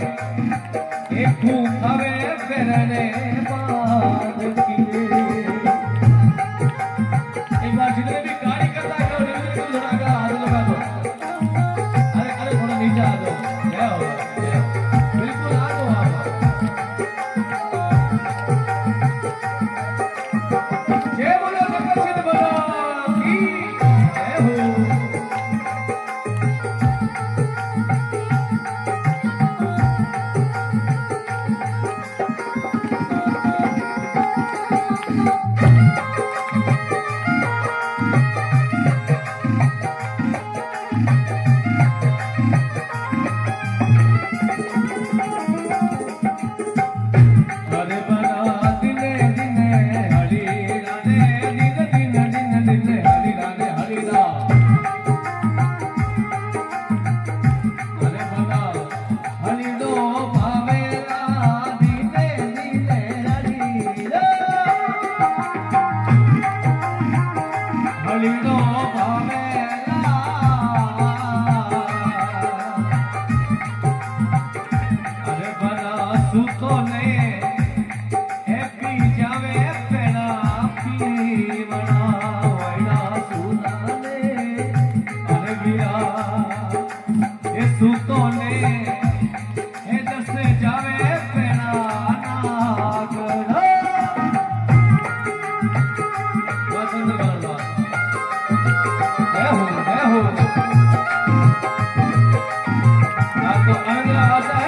एक भूखा 啊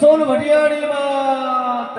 सोन वटियाणी मात